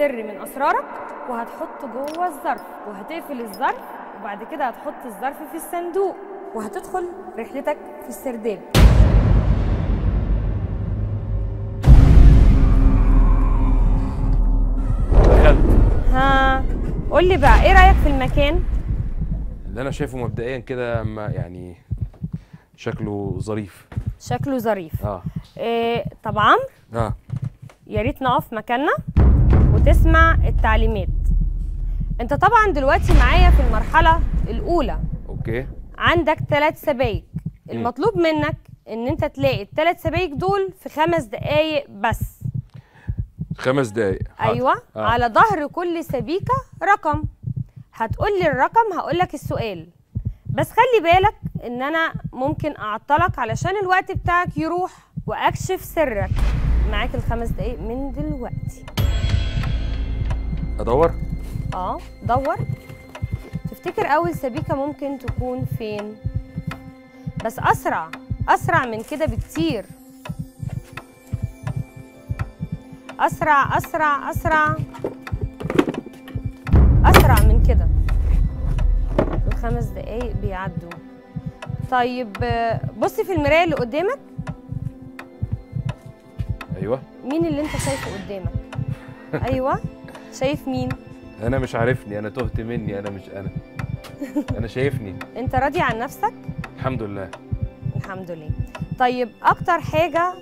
سر من أسرارك وهتحطه جوه الظرف وهتقفل الظرف وبعد كده هتحط الظرف في الصندوق وهتدخل رحلتك في السرداب. ها قول لي بقى إيه رأيك في المكان؟ اللي أنا شايفه مبدئيا كده ما يعني شكله ظريف. شكله ظريف. آه. إيه طبعا. آه. يا ريت نقف مكاننا. وتسمع التعليمات. انت طبعا دلوقتي معايا في المرحلة الأولى. okay. عندك ثلاث سبايك. المطلوب منك إن أنت تلاقي الثلاث سبايك دول في خمس دقايق بس. خمس دقايق. حاضر. أيوه. آه. على ظهر كل سبيكة رقم. هتقول لي الرقم هقول لك السؤال. بس خلي بالك إن أنا ممكن أعطلك علشان الوقت بتاعك يروح وأكشف سرك. معاك الخمس دقايق من دلوقتي. أدور؟ آه دور. تفتكر أول سبيكة ممكن تكون فين؟ بس أسرع أسرع من كده بكتير. أسرع أسرع أسرع. أسرع من كده. الخمس دقايق بيعدوا. طيب بصي في المراية اللي قدامك. أيوه. مين اللي أنت شايفه قدامك؟ أيوه. شايف مين؟ أنا مش عارفني أنا تهت مني أنا مش أنا أنا شايفني. أنت راضي عن نفسك؟ الحمد لله. الحمد لله. طيب أكتر حاجة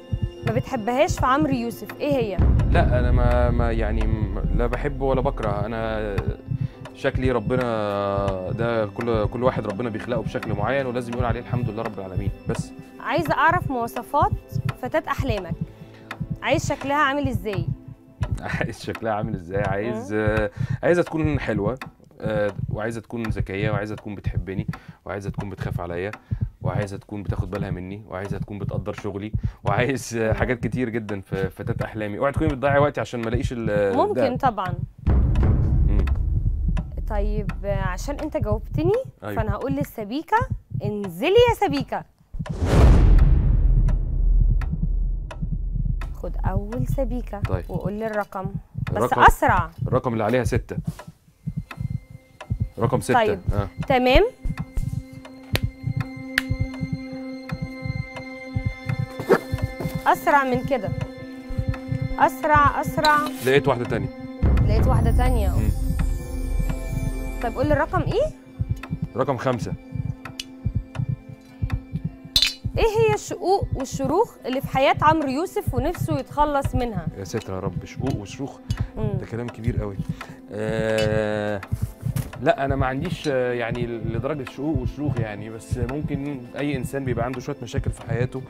ما بتحبهاش في عمرو يوسف إيه هي؟ لا أنا ما, ما يعني لا بحب ولا بكره أنا شكلي ربنا ده كل كل واحد ربنا بيخلقه بشكل معين ولازم يقول عليه الحمد لله رب العالمين. بس عايزه أعرف مواصفات فتاة أحلامك. عايز شكلها عامل إزاي؟ عايز شكلها عامل إزاي عايز آه، عايزه تكون حلوة آه، وعايزه تكون ذكية وعايزه تكون بتحبني وعايزه تكون بتخاف عليا وعايزه تكون بتاخد بالها مني وعايزه تكون بتقدر شغلي وعايز حاجات كتير جدا في فتاه أحلامي اوعي تكوني بتضيعي وقتي عشان ما ألاقيش ال- ممكن ده. طبعا مم. طيب عشان انت جاوبتني أيوة. فأنا هقول للسبيكه انزلي يا سبيكة خد أول سبيكة طيب. وقول لي الرقم. بس الرقم- أسرع. الرقم اللي عليها ستة. رقم ستة. طيب. آه. تمام. أسرع من كده. أسرع أسرع. لقيت واحدة تانية. لقيت واحدة تانية. طيب قول لي الرقم إيه؟ رقم خمسة. إيه هي الشقوق والشروخ اللي في حياة عمرو يوسف ونفسه يتخلص منها؟ يا ساتر يا رب شقوق وشروخ. ده كلام كبير قوي. آه لا أنا ما عنديش آه، يعني لدرجة شقوق وشروخ يعني بس ممكن أي إنسان بيبقى عنده شوية مشاكل في حياته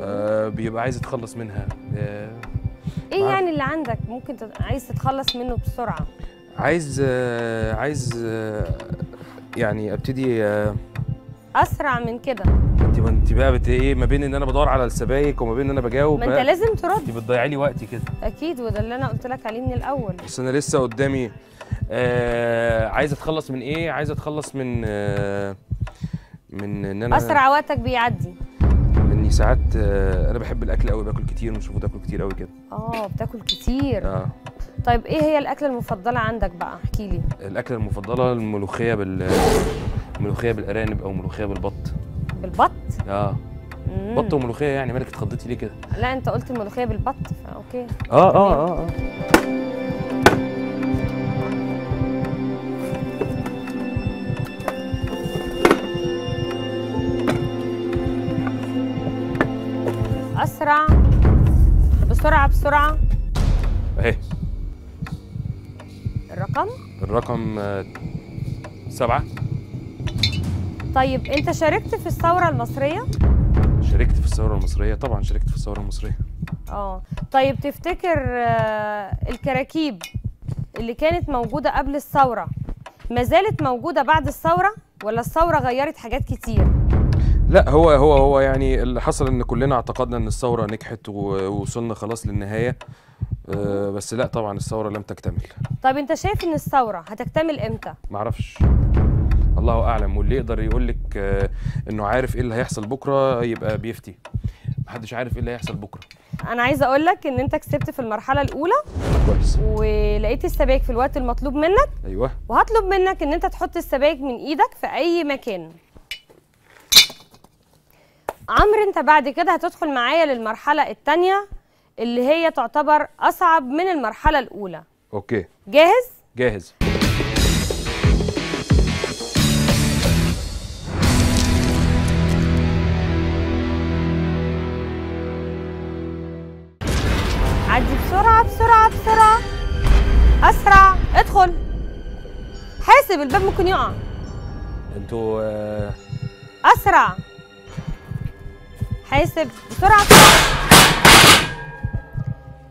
آه بيبقى عايز يتخلص منها. آه إيه. يعني اللي عندك ممكن تت... عايز تتخلص منه بسرعة؟ عايز آه عايز آه يعني أبتدي آه أسرع من كده. انت انت بقى بت إيه ما بين ان أنا بدور على السبايك وما بين ان أنا بجاوب ما انت. لازم ترد. انت بتضيعي لي وقتي كده. أكيد وده اللي أنا قلت لك عليه من الأول. بس أنا لسه قدامي آه عايز أتخلص من إيه؟ عايز أتخلص من آه من إن أنا أسرع وقتك بيعدي. مني ساعات آه أنا بحب الأكل قوي باكل كتير مش المفروض آكل كتير قوي كده. آه بتاكل كتير. آه. طيب إيه هي الأكلة المفضلة عندك بقى؟ احكي لي. الأكلة المفضلة الملوخية بال الملوخيه بالأرانب أو ملوخية بالبط. بالبط؟ آه. بط وملوخية يعني مالك اتخضيتي ليه كده؟ لا انت قلت الملوخيه بالبط فاوكي آه آه آه, آه. أسرع بسرعة بسرعة. اهي الرقم؟ الرقم آه سبعة. طيب انت شاركت في الثورة المصرية؟ شاركت في الثورة المصرية؟ طبعا شاركت في الثورة المصرية. آه طيب تفتكر آه، الكراكيب اللي كانت موجودة قبل الثورة ما زالت موجودة بعد الثورة ولا الثورة غيرت حاجات كتير؟ لا هو هو هو يعني اللي حصل إن كلنا اعتقدنا إن الثورة نجحت ووصلنا خلاص للنهاية. آه بس لا طبعا الثورة لم تكتمل. طيب انت شايف إن الثورة هتكتمل إمتى؟ معرفش. الله أعلم. واللي يقدر يقول لك آه إنه عارف إيه اللي هيحصل بكرة يبقى بيفتي. محدش عارف إيه اللي هيحصل بكرة. أنا عايزة أقول لك إن أنت كسبت في المرحلة الأولى. كويس. ولقيت السبايك في الوقت المطلوب منك. أيوه. وهطلب منك إن أنت تحط السبايك من إيدك في أي مكان. عمرو أنت بعد كده هتدخل معايا للمرحلة الثانية اللي هي تعتبر أصعب من المرحلة الأولى. أوكي. جاهز؟ جاهز. حاسب الباب ممكن يقع. أنتوا آه، أسرع. حاسب بسرعة.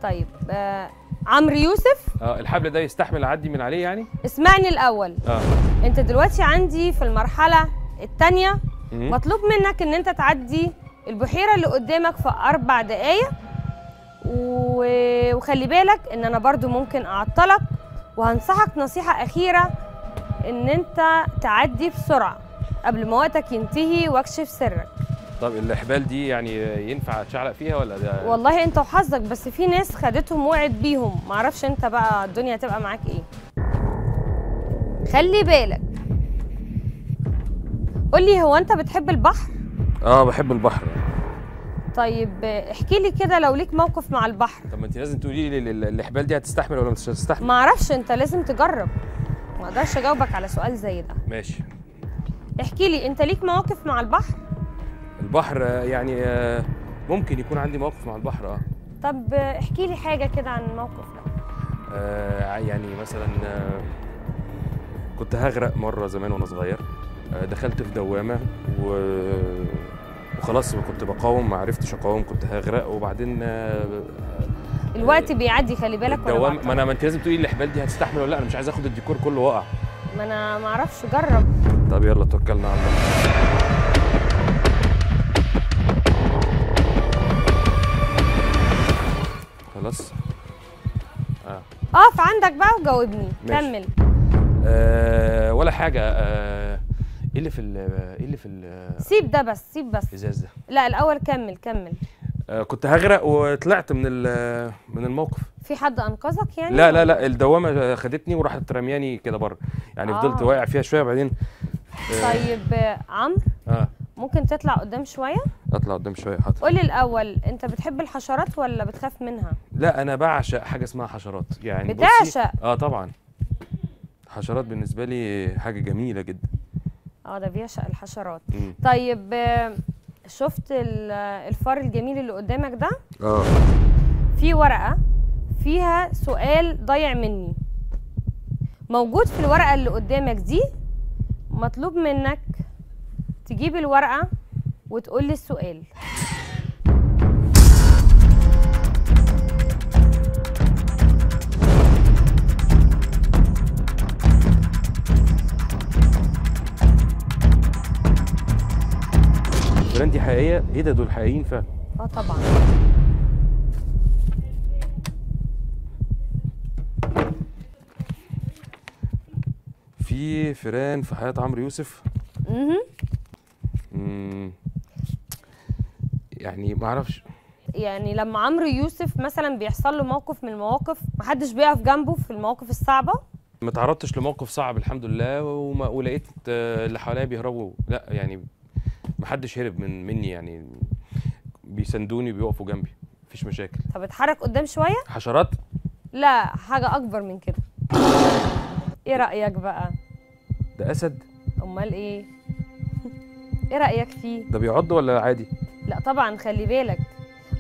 طيب آه عمرو يوسف؟ آه الحبل ده يستحمل اعدي من عليه يعني؟ اسمعني الأول. آه. أنت دلوقتي عندي في المرحلة الثانية. مطلوب منك إن أنت تعدي البحيرة اللي قدامك في أربع دقايق. و... وخلي بالك إن أنا برضو ممكن أعطلك. وهنصحك نصيحة أخيرة. إن أنت تعدي بسرعة قبل ما وقتك ينتهي واكشف سرك. طب الإحبال دي يعني ينفع اتشعلق فيها ولا ده؟ والله أنت وحظك بس في ناس خدتهم وقعت بيهم. معرفش أنت بقى الدنيا هتبقى معاك إيه. خلي بالك. قولي هو أنت بتحب البحر؟ آه بحب البحر. طيب احكي لي كده لو ليك موقف مع البحر. طب ما أنت لازم تقولي لي ال- ال- الإحبال دي هتستحمل ولا مش هتستحمل معرفش أنت لازم تجرب. ما أقدرش اجاوبك على سؤال زي ده. ماشي. احكي لي انت ليك مواقف مع البحر؟ البحر يعني آه، ممكن يكون عندي موقف مع البحر آه. طب احكي لي حاجة كده عن الموقف ده. آه، يعني مثلا آه، كنت هغرق مرة زمان وأنا صغير. آه، دخلت في دوامة و وخلاص كنت بقاوم ما عرفتش أقاوم كنت هغرق. وبعدين الوقت بيعدي خلي بالك بعطل. ما أنا ما أنت لازم تقولي الإحبال دي هتستحمل ولا لأ؟ أنا مش عايز آخد الديكور كله وأقع. ما أنا معرفش جرب. طب يلا توكلنا على الله. خلاص؟ آه. اقف عندك بقى وجاوبني. كمل. آه، ولا حاجة. آه، إيه اللي في ال- إيه اللي في سيب ده بس سيب بس. الازاز ده؟ لا الأول كمل كمل. آه، كنت هغرق وطلعت من ال- من الموقف. في حد أنقذك يعني؟ لا لا لا الدوامة خدتني وراحت رمياني كده بره. يعني فضلت آه. واقع فيها شوية بعدين طيب آه، عمرو آه. ممكن تطلع قدام شوية؟ أطلع قدام شوية حاضر. قولي الأول أنت بتحب الحشرات ولا بتخاف منها؟ لا أنا بعشق حاجة اسمها حشرات. يعني بتعشق؟ آه طبعا. حشرات بالنسبة لي حاجة جميلة جدا. آه ده بيعشق الحشرات. مم. طيب آه، شفت ال- الفار الجميل اللي قدامك ده؟ آه. في ورقة فيها سؤال ضايع مني. موجود في الورقة اللي قدامك دي مطلوب منك تجيب الورقة وتقول لي السؤال. حقيقيه إيه ده؟ دول حقيقيين فعلا. آه طبعا. في فيران في حياة عمرو يوسف. مم. يعني ما أعرفش. يعني لما عمرو يوسف مثلا بيحصل له موقف من المواقف محدش بيقف جنبه في المواقف الصعبة؟ ما تعرضتش لموقف صعب الحمد لله وما ولقيت آه، اللي حواليا بيهربوا. لا يعني ما حدش هرب من مني يعني. بيساندوني بيقفوا جنبي مفيش مشاكل. طب اتحرك قدام شوية؟ حشرات؟ لا حاجة أكبر من كده. إيه رأيك بقى؟ ده أسد؟ أمال إيه؟ إيه رأيك فيه؟ ده بيعض ولا عادي؟ لا طبعا خلي بالك.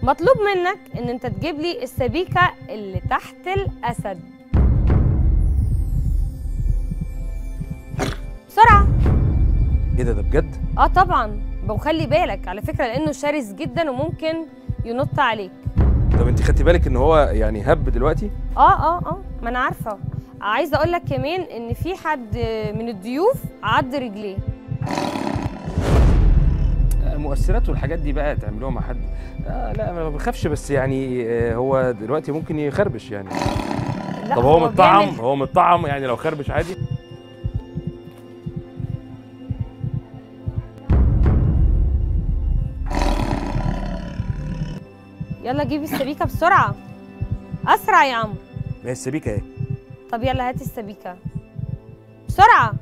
مطلوب منك إن أنت تجيب لي السبيكة اللي تحت الأسد. بسرعة. إيه ده ده بجد؟ آه طبعا. وخلي بالك على فكرة لأنه شرس جدا وممكن ينط عليك. طب أنت خدتي بالك إن هو يعني هب دلوقتي؟ آه آه آه ما أنا عارفة. عايزة أقول لك كمان إن في حد من الضيوف عض رجليه. مؤثرات والحاجات دي بقى تعملوها مع حد. آه لا ما بخافش بس يعني آه هو دلوقتي ممكن يخربش يعني. لا طب هو متطعم؟ هو متطعم يعني لو خربش عادي؟ يلا جيب السبيكة بسرعة. أسرع يا عمرو. ما هي السبيكة اهي طب يلا هات السبيكة. بسرعة.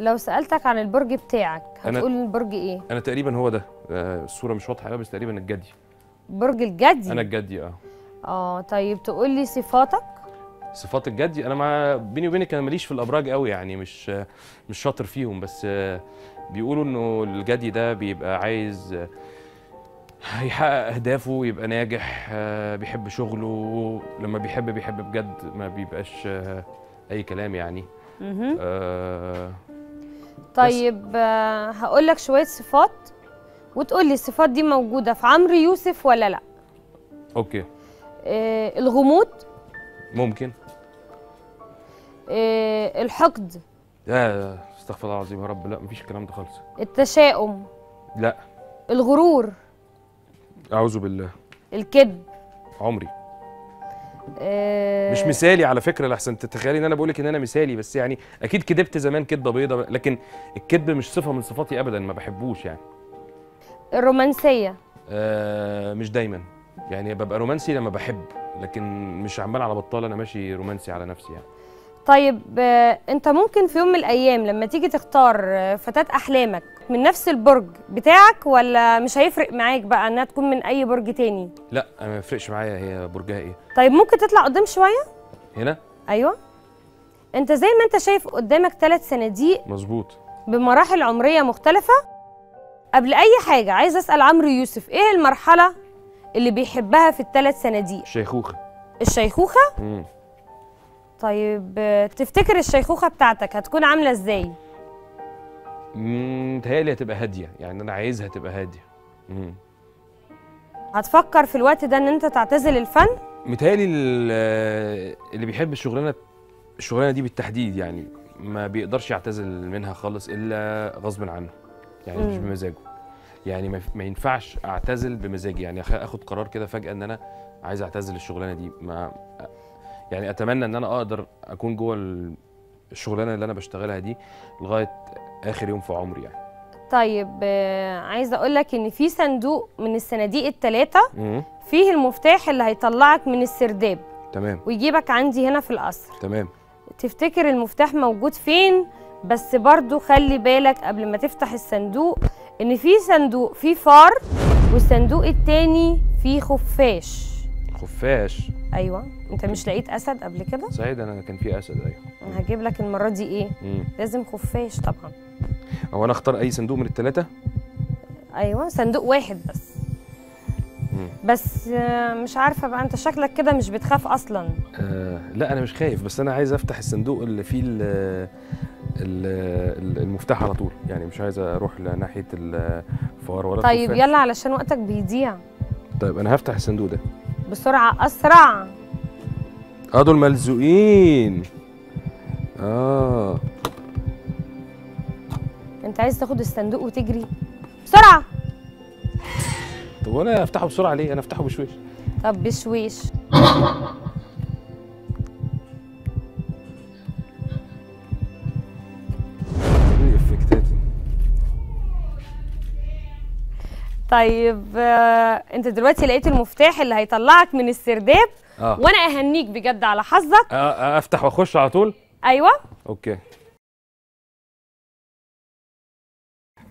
لو سألتك عن البرج بتاعك أنا- هتقول البرج إيه؟ أنا تقريبا هو ده. آه، الصورة مش واضحة قوي بس تقريبا الجدي. برج الجدي؟ أنا الجدي آه. آه طيب تقول لي صفاتك؟ صفات الجدي؟ أنا مع بيني وبينك أنا ماليش في الأبراج قوي يعني مش مش شاطر فيهم بس آه، بيقولوا إنه الجدي ده بيبقى عايز آه، يحقق أهدافه ويبقى ناجح بيحب شغله لما بيحب بيحب بجد ما بيبقاش أي كلام يعني. طيب آه هقول لك شوية صفات وتقول لي الصفات دي موجودة في عمرو يوسف ولا لأ. أوكي. آه الغموض. ممكن. آه الحقد. لا استغفر الله العظيم يا رب لأ مفيش الكلام ده خالص. التشاؤم. لأ. الغرور. أعوذ بالله. الكذب. عمري. مش مثالي على فكرة لحسن. تتخيلي ان أنا بقول لك ان أنا مثالي بس يعني أكيد كدبت زمان كدبة بيضة لكن الكذب مش صفة من صفاتي ابدا ما بحبوش يعني. الرومانسية. آه مش دايما. يعني ببقى رومانسي لما بحب لكن مش عمال على بطال أنا ماشي رومانسي على نفسي يعني. طيب آه انت ممكن في يوم من الأيام لما تيجي تختار آه، فتاة أحلامك من نفس البرج بتاعك ولا مش هيفرق معاك بقى إنها تكون من أي برج تاني؟ لا ما يفرقش معايا هي برجها إيه. طيب ممكن تطلع قدام شوية؟ هنا؟ أيوه. أنت زي ما أنت شايف قدامك ثلاث صناديق مظبوط. بمراحل عمرية مختلفة. قبل أي حاجة عايز أسأل عمرو يوسف إيه المرحلة اللي بيحبها في الثلاث صناديق؟ شيخوخه الشيخوخة؟ مم. طيب تفتكر الشيخوخة بتاعتك هتكون عاملة إزاي؟ متهيألي هتبقى هادية. يعني أنا عايزها تبقى هادية. مم. هتفكر في الوقت ده إن أنت تعتزل الفن؟ متهيألي ال- اللي بيحب الشغلانة الشغلانة دي بالتحديد يعني ما بيقدرش يعتزل منها خالص إلا غصب عنه. يعني مش مم. بمزاجه. يعني ما, ما ينفعش أعتزل بمزاجي. يعني أخد قرار كده فجأة إن أنا عايز أعتزل الشغلانة دي. ما يعني أتمنى إن أنا أقدر أكون جوه ال- الشغلانة اللي أنا بشتغلها دي لغاية آخر يوم في عمري يعني. طيب آه، عايزة أقول لك إن في صندوق من الصناديق الثلاثه. فيه المفتاح اللي هيطلعك من السرداب تمام. ويجيبك عندي هنا في القصر. تمام. تفتكر المفتاح موجود فين؟ بس برضو خلي بالك قبل ما تفتح الصندوق إن في صندوق فيه فار والصندوق التاني فيه خفاش. خفاش؟ أيوه. أنت مش لقيت أسد قبل كده؟ سعيد أنا كان في أسد أيوه. أنا هجيب لك المرة دي إيه؟ مم. لازم خفاش طبعا. هو أنا أختار أي صندوق من الثلاثه أيوه صندوق واحد بس. مم. بس آه، مش عارفة بقى أنت شكلك كده مش بتخاف أصلا. آه لا أنا مش خايف بس أنا عايز أفتح الصندوق اللي فيه ال ال المفتاح على طول. يعني مش عايز أروح لناحية الفار ولا طيب. يلا علشان وقتك بيضيع. طيب أنا هفتح الصندوق ده. بسرعة أسرع. آه دول ملزوقين. آه. انت عايز تاخد الصندوق وتجري. بسرعة! طب وأنا افتحه بسرعة ليه؟ أنا افتحه بشويش. طب بشويش. إيه طيب آه، انت دلوقتي لقيت المفتاح اللي هيطلعك من السرداب آه. وأنا اهنيك بجد على حظك. آه، آه، افتح واخش على طول؟ أيوه. أوكي.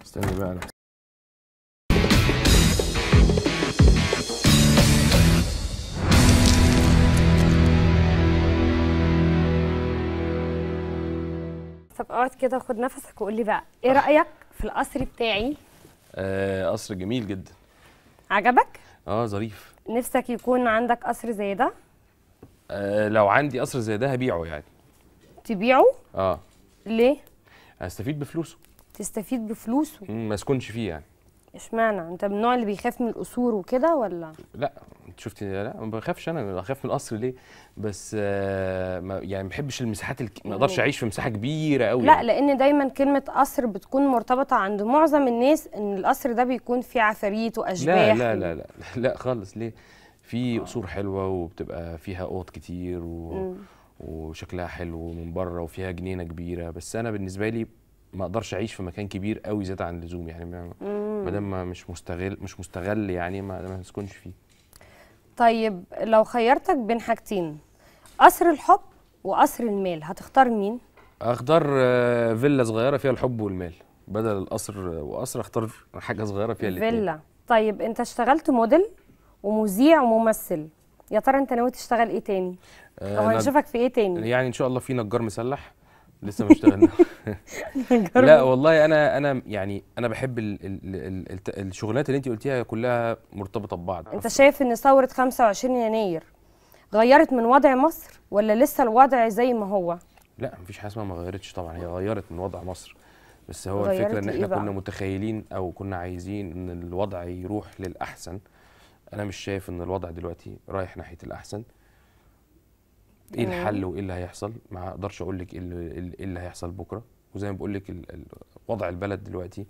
استني بقى طب اقعد كده وخد نفسك وقول لي بقى إيه رأيك في القصر بتاعي؟ آه قصر جميل جدا. عجبك؟ آه ظريف. نفسك يكون عندك قصر زي ده؟ آه لو عندي قصر زي ده هبيعه يعني. تبيعه؟ آه. ليه؟ هستفيد بفلوسه. تستفيد بفلوسه. ما اسكنش فيه يعني. اشمعنى؟ انت من النوع اللي بيخاف من القصور وكده ولا؟ لا شفتي؟ لا ما بخافش أنا بخاف من القصر ليه؟ بس آه ما يعني ما بحبش المساحات الك... ما أقدرش اعيش في مساحة كبيرة قوي لا لأن دايما كلمة قصر بتكون مرتبطة عند معظم الناس إن القصر ده بيكون فيه عفاريت وأشباح لا لا لا لا لا خالص. ليه؟ في قصور حلوة وبتبقى فيها أوض كتير و... مم. وشكلها حلو من بره وفيها جنينة كبيرة. بس أنا بالنسبة لي ما أقدرش اعيش في مكان كبير قوي زيادة عن اللزوم يعني ما دام مش مستغل مش مستغل يعني ما ما نسكنش فيه. طيب لو خيرتك بين حاجتين قصر الحب وقصر المال هتختار مين؟ اختار آه، فيلا صغيرة فيها الحب والمال. بدل القصر وقصر اختار حاجة صغيرة فيها الاتنين. فيلا. طيب انت اشتغلت موديل ومذيع وممثل. يا ترى انت ناوي تشتغل إيه تاني؟ آه، أو هنشوفك في إيه تاني؟ يعني إن شاء الله في نجار مسلح. لسه ما اشتغلنا. لا والله أنا أنا يعني أنا بحب ال ال ال ال الشغلانات اللي انت قلتيها كلها مرتبطة ببعض. أنت شايف إن ثورة 25 يناير غيرت من وضع مصر ولا لسه الوضع زي ما هو؟ لا مفيش حاجة اسمها ما غيرتش طبعا هي غيرت من وضع مصر. بس هو الفكرة إن لإيه إحنا بقى؟ كنا متخيلين أو كنا عايزين إن الوضع يروح للأحسن. أنا مش شايف إن الوضع دلوقتي رايح ناحية الأحسن. إيه تمام. الحل وإيه اللي هيحصل ما أقدرش أقول لك إيه اللي, إيه اللي هيحصل بكرة وزي ما بقول لك وضع البلد دلوقتي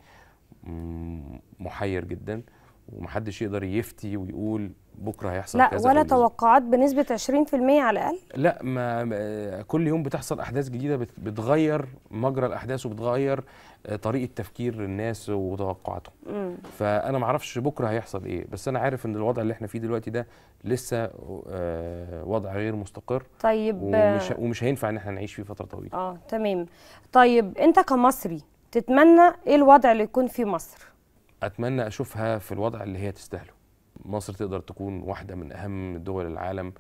محير جدا ومحدش يقدر يفتي ويقول بكرة هيحصل لا كذا ولا توقعات بنسبة 20% على الأقل. لا ما كل يوم بتحصل أحداث جديدة بت- بتغير مجرى الأحداث وبتغير آه، طريقة تفكير الناس وتوقعاتهم. فأنا ما أعرفش بكرة هيحصل إيه بس أنا عارف إن الوضع اللي إحنا فيه دلوقتي ده لسه آه، وضع غير مستقر. طيب ومش ومش هينفع إن إحنا نعيش فيه فترة طويلة. آه تمام. طيب أنت كمصري تتمنى إيه الوضع اللي يكون في مصر؟ أتمنى أشوفها في الوضع اللي هي تستاهله. مصر تقدر تكون واحدة من أهم دول العالم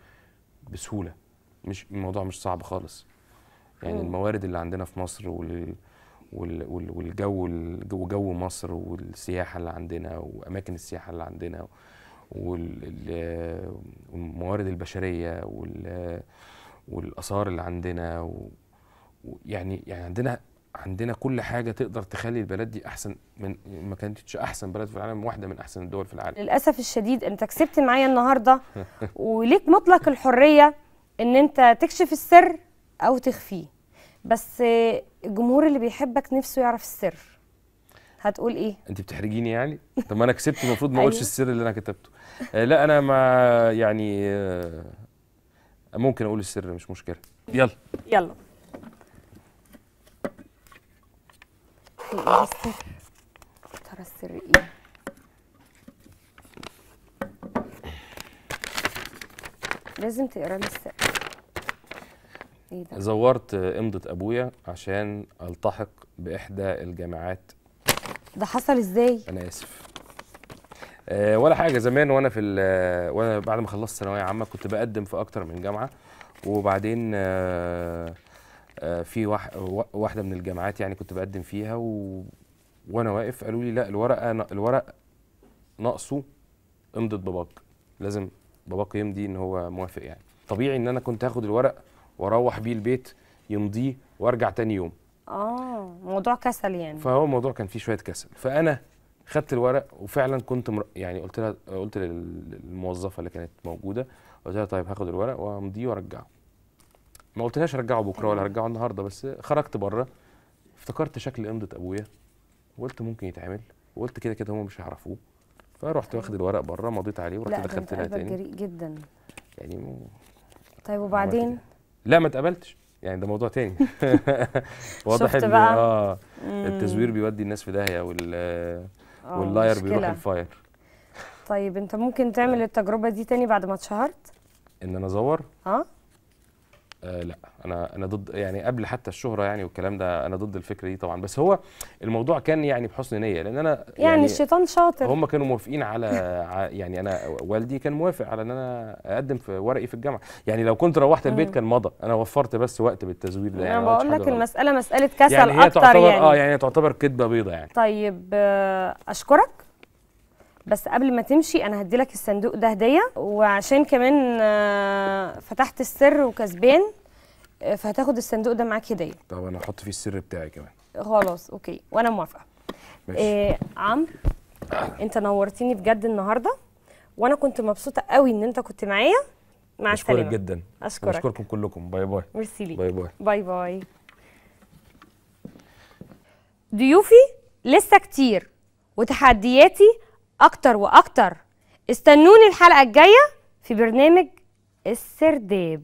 بسهولة مش الموضوع مش صعب خالص يعني. الموارد اللي عندنا في مصر وال وال وال- والجو الجو جو مصر والسياحة اللي عندنا وأماكن السياحة اللي عندنا وال- ال- والموارد البشرية وال والآثار اللي عندنا و- ويعني يعني عندنا عندنا كل حاجة تقدر تخلي البلد دي أحسن من ما كانتش أحسن بلد في العالم واحدة من أحسن الدول في العالم. للأسف الشديد أنت كسبت معايا النهاردة وليك مطلق الحرية إن أنت تكشف السر أو تخفيه. بس الجمهور اللي بيحبك نفسه يعرف السر. هتقول إيه؟ أنت بتحرجيني يعني؟ طب ما أنا كسبت المفروض ما أقولش أيوة. السر اللي أنا كتبته. آه لا أنا ما يعني آه ممكن أقول السر مش مشكلة. يلا. يلا. السر ترى السر إيه لازم تقرا لي السر إيه ده؟ زورت امضة أبويا عشان ألتحق بإحدى الجامعات. ده حصل إزاي؟ أنا آسف. أه ولا حاجة. زمان وأنا في وأنا بعد ما خلصت ثانوية عامة كنت بقدم في أكتر من جامعة. وبعدين أه في واح وا- واحدة من الجامعات يعني كنت بقدم فيها و... وأنا واقف قالوا لي لا الورقة الورق ناقصه امضه باباك لازم باباك يمضي إن هو موافق يعني. طبيعي إن أنا كنت هاخد الورق وأروح بيه البيت يمضيه وأرجع تاني يوم. آه موضوع كسل يعني. فهو الموضوع كان فيه شوية كسل. فأنا خدت الورق وفعلا كنت مر... يعني قلت لها قلت لل- للموظفة اللي كانت موجودة قلت لها طيب هاخد الورق وأمضيه وأرجعه. ما قلتلهاش ارجعه بكرة ولا ارجعه النهارده بس خرجت بره افتكرت شكل امضه أبويا وقلت ممكن يتعمل وقلت كده كده هم مش هيعرفوه فرحت واخد الورق بره مضيت عليه ورحت دخلت لها تاني. جريء جدا. يعني م- طيب وبعدين؟ لا ما اتقبلتش. يعني ده موضوع تاني. واضح ان؟ آه. التزوير بيودي الناس في داهية وال آه، وال liar بيروح. ال fire. طيب انت ممكن تعمل التجربة دي تاني بعد ما اتشهرت؟ إن أنا أزور؟ آه. آه لا أنا أنا ضد يعني قبل حتى الشهرة يعني والكلام ده أنا ضد الفكرة دي طبعا بس هو الموضوع كان يعني بحسن نية لأن أنا يعني, يعني الشيطان شاطر هم كانوا موافقين على يعني أنا والدي كان موافق على إن أنا أقدم في ورقي في الجامعة يعني لو كنت روحت البيت. كان مضى أنا وفرت بس وقت بالتزوير ده يعني أنا بقول لك. المسألة مسألة كسل يعني أكتر تعتبر يعني آه يعني تعتبر كدبة بيضة يعني طيب آه، أشكرك بس قبل ما تمشي أنا هديلك الصندوق ده هدية وعشان كمان آه، فتحت السر وكسبان آه، فهتاخد الصندوق ده معاك هدية. طب أنا هحط فيه السر بتاعي كمان. خلاص أوكي. وأنا موافقة. ماشي. إيه عمرو أنت نورتيني بجد النهارده وأنا كنت مبسوطة قوي إن أنت كنت معايا. مع أشكرك السلامة. جدا. أشكرك. أشكركم كلكم. bye bye. merci ليك. bye bye. bye bye. ضيوفي لسه كتير. وتحدياتي أكتر وأكتر. استنوني الحلقة الجاية في برنامج السرداب.